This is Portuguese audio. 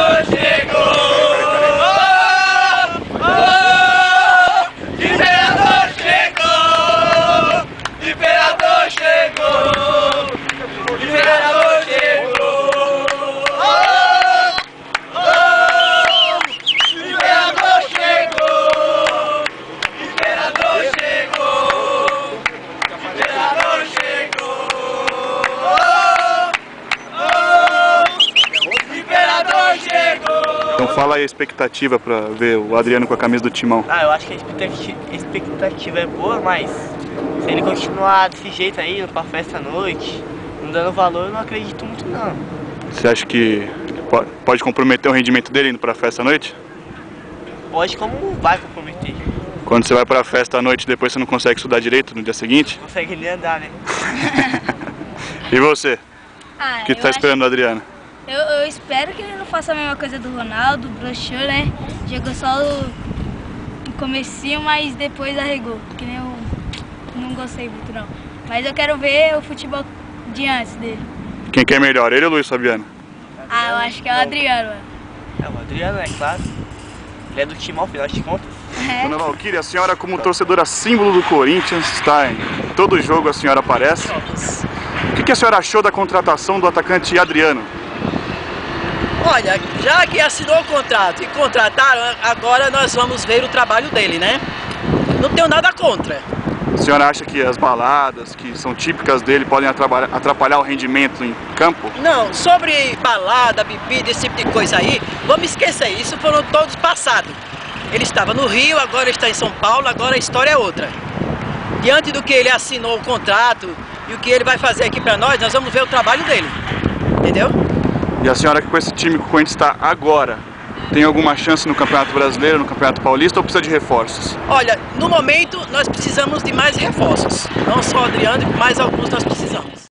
good day. Então fala aí a expectativa pra ver o Adriano com a camisa do Timão. Ah, eu acho que a expectati- expectativa é boa, mas se ele continuar desse jeito aí, indo pra festa à noite, não dando valor, eu não acredito muito não. Você acha que po- pode comprometer o rendimento dele indo pra festa à noite? Pode como vai comprometer. Quando você vai pra festa à noite depois você não consegue estudar direito no dia seguinte? Não consegue nem andar, né? E você? Ah, O que eu tá acho- esperando do Adriano? Espero que ele não faça a mesma coisa do Ronaldo, broxou, né? Jogou só o, comecinho, mas depois arregou. Que nem eu não gostei muito não. Mas eu quero ver o futebol de antes dele. Quem que é melhor, ele ou Luiz Fabiano? Ah, eu acho que é o Adriano, mano. É o Adriano, é claro. Ele é do time ao final de contas. É. Dona Valquíria, a senhora como torcedora símbolo do Corinthians, está em todo jogo a senhora aparece. O que, que a senhora achou da contratação do atacante Adriano? Olha, já que assinou o contrato e contrataram, agora nós vamos ver o trabalho dele, né? Não tenho nada contra. A senhora acha que as baladas, que são típicas dele, podem atrapalhar, atrapalhar o rendimento em campo? Não, sobre balada, bebida, esse tipo de coisa aí, vamos esquecer, isso foram todos passados. Ele estava no Rio, agora está em São Paulo, agora a história é outra. Diante do que ele assinou o contrato e o que ele vai fazer aqui para nós, nós vamos ver o trabalho dele. Entendeu? E a senhora que com esse time que o Corinthians está agora, tem alguma chance no Campeonato Brasileiro, no Campeonato Paulista ou precisa de reforços? Olha, no momento nós precisamos de mais reforços. Não só Adriano, mas alguns nós precisamos.